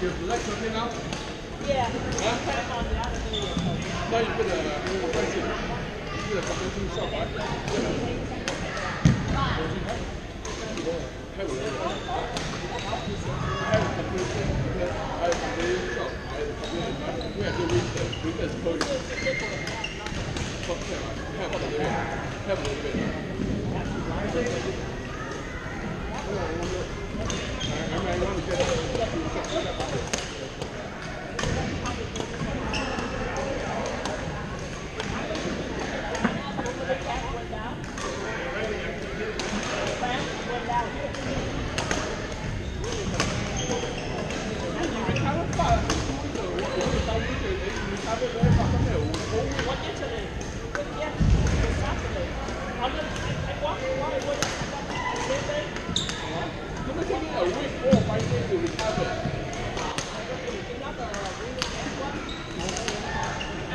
Your legs okay now? Yeah. Huh? Now you put the price. You put the compression yourself, right? Have a compression. Have a compression have to read this code. A little bit. I mean, I to get it.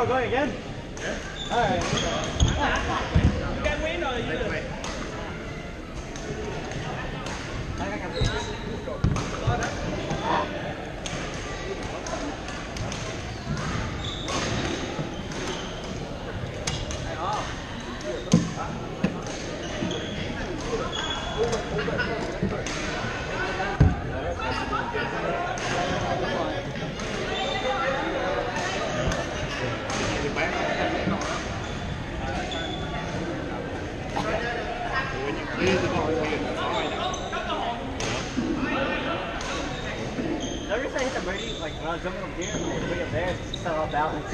Oh, going again? Yeah. All right. You can win or you? When you clear the ball, clear the ball right now. Every time I the like when I was jumping up here, and way up there, it's just off balance.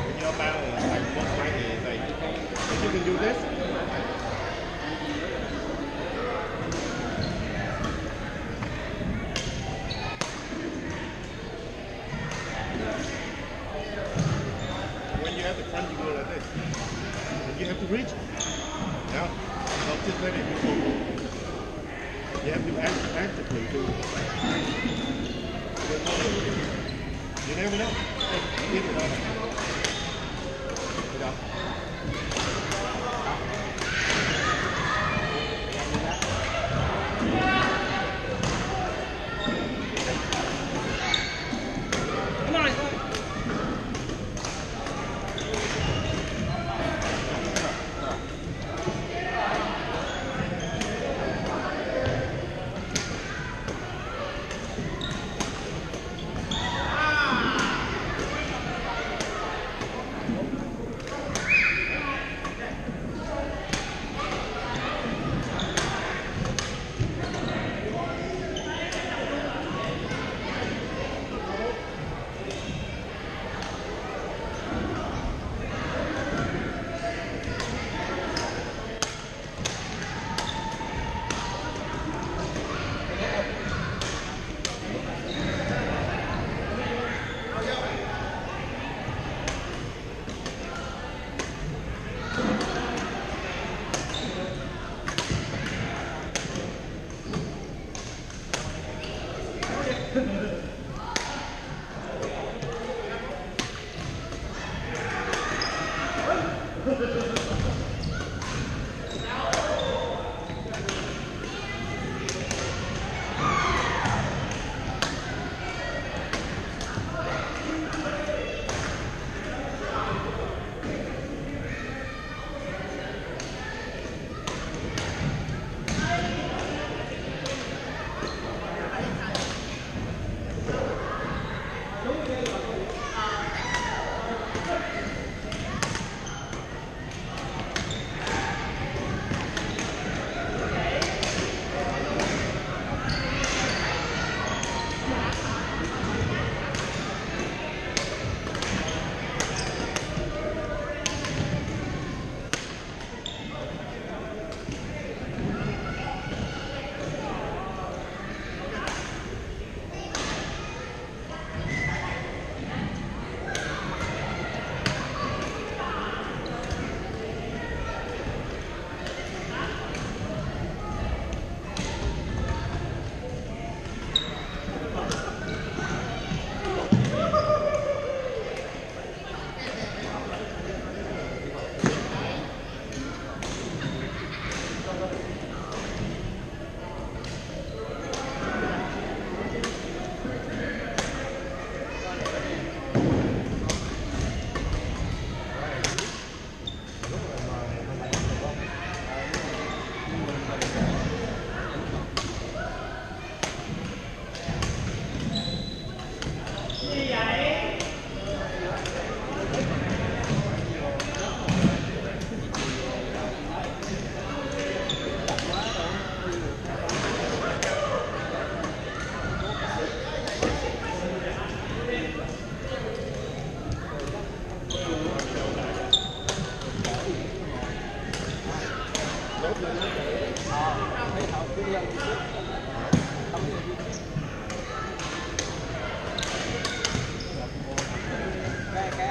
When you're balanced, like most likely, it's like, if you can do this, when you have the front, you go like this. You have to reach. Yeah. Not. You have to act, actively do it. You never know.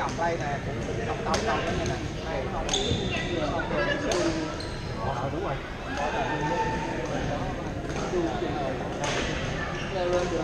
hộp đây nè, cũng đồng đồng đồng như này này không ờ đúng rồi. Lên được